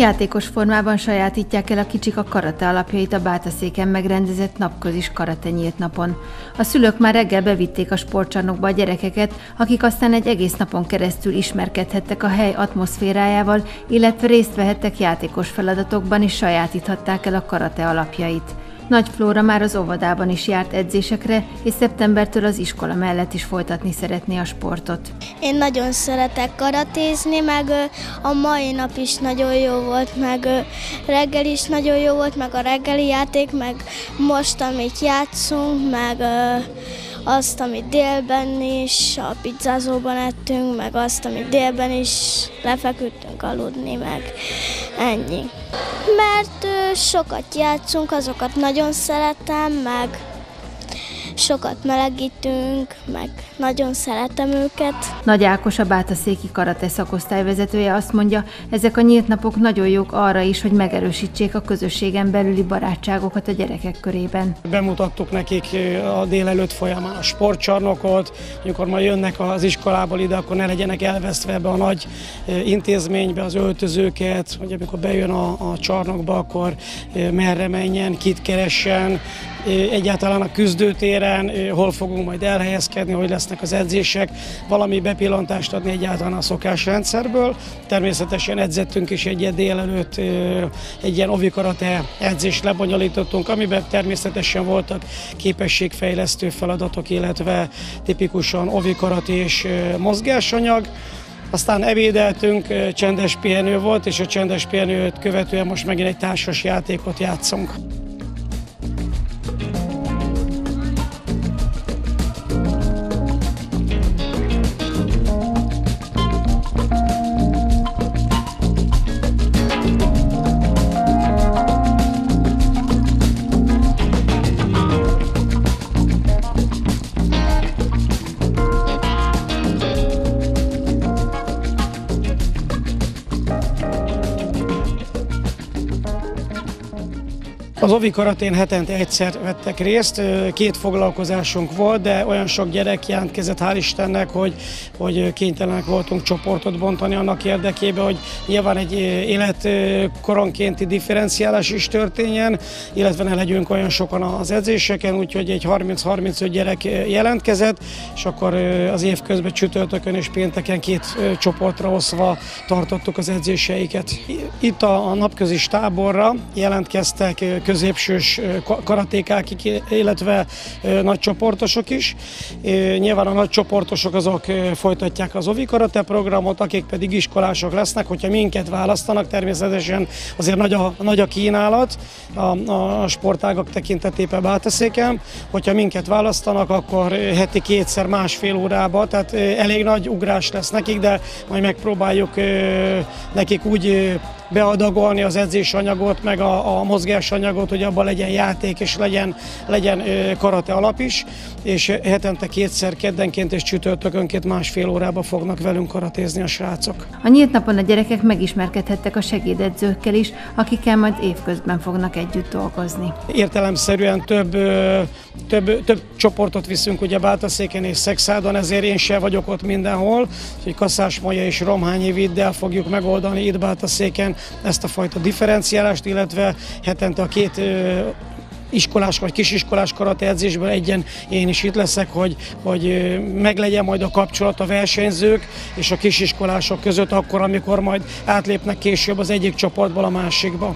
Játékos formában sajátítják el a kicsik a karate alapjait a Bátaszéken megrendezett napközis karate nyílt napon. A szülők már reggel bevitték a sportcsarnokba a gyerekeket, akik aztán egy egész napon keresztül ismerkedhettek a hely atmoszférájával, illetve részt vehettek játékos feladatokban és sajátíthatták el a karate alapjait. Nagy Flóra már az óvodában is járt edzésekre, és szeptembertől az iskola mellett is folytatni szeretné a sportot. Én nagyon szeretek karatézni, meg a mai nap is nagyon jó volt, meg reggel is nagyon jó volt, meg a reggeli játék, meg most, amit játszunk, meg azt, amit délben is a pizzázóban ettünk, meg azt, amit délben is lefeküdtünk aludni, meg ennyi. Mert sokat játszunk, azokat nagyon szeretem, meg sokat melegítünk, meg nagyon szeretem őket. Nagy Ákos, a Bátaszéki Karate szakosztályvezetője azt mondja, ezek a nyílt napok nagyon jók arra is, hogy megerősítsék a közösségen belüli barátságokat a gyerekek körében. Bemutattuk nekik a délelőtt folyamán a sportcsarnokot, amikor majd jönnek az iskolából ide, akkor ne legyenek elvesztve ebbe a nagy intézménybe az öltözőket, hogy amikor bejön a, a csarnokba, akkor merre menjen, kit keressen, egyáltalán a küzdőtéren, hol fogunk majd elhelyezkedni, hogy lesznek az edzések, valami bepillantást adni egyáltalán a szokásrendszerből. Természetesen edzettünk is egy délelőtt egy ilyen ovikarate edzést lebonyolítottunk, amiben természetesen voltak képességfejlesztő feladatok, illetve tipikusan ovikarate és mozgásanyag. Aztán ebédeltünk, csendes pihenő volt, és a csendes pihenőt követően most megint egy társas játékot játszunk. Az Ovi Karatén hetente egyszer vettek részt, két foglalkozásunk volt, de olyan sok gyerek jelentkezett, hál' Istennek, hogy, hogy kénytelenek voltunk csoportot bontani annak érdekében, hogy nyilván egy életkoronkénti differenciálás is történjen, illetve ne legyünk olyan sokan az edzéseken, úgyhogy egy 30-35 gyerek jelentkezett, és akkor az év közben csütörtökön és pénteken két csoportra oszva tartottuk az edzéseiket. Itt a, napközis táborra jelentkeztek középsős karatékák, illetve nagy csoportosok is. Nyilván a nagy csoportosok azok folytatják az OVI karate programot, akik pedig iskolások lesznek, hogyha minket választanak, természetesen azért nagy a, nagy a kínálat a, a sportágak tekintetében Báteszéken. Hogyha minket választanak, akkor heti kétszer másfél órába, tehát elég nagy ugrás lesz nekik, de majd megpróbáljuk nekik úgy beadagolni az edzésanyagot, meg a, a mozgásanyagot, hogy abban legyen játék, és legyen, legyen karate alap is, és hetente kétszer, keddenként és csütörtökönként másfél órába fognak velünk karatézni a srácok. A nyílt napon a gyerekek megismerkedhettek a segédedzőkkel is, akikkel majd évközben fognak együtt dolgozni. Értelemszerűen több, több, több csoportot viszünk ugye Bátaszéken és Szexádon, ezért én se vagyok ott mindenhol, hogy Kaszásmolya és Romhányi viddel fogjuk megoldani itt Bátaszéken ezt a fajta differenciálást, illetve hetente a két iskolás vagy kisiskolás karate edzésből egyen én is itt leszek, hogy, hogy meglegyen majd a kapcsolat a versenyzők és a kisiskolások között akkor, amikor majd átlépnek később az egyik csoportból a másikba.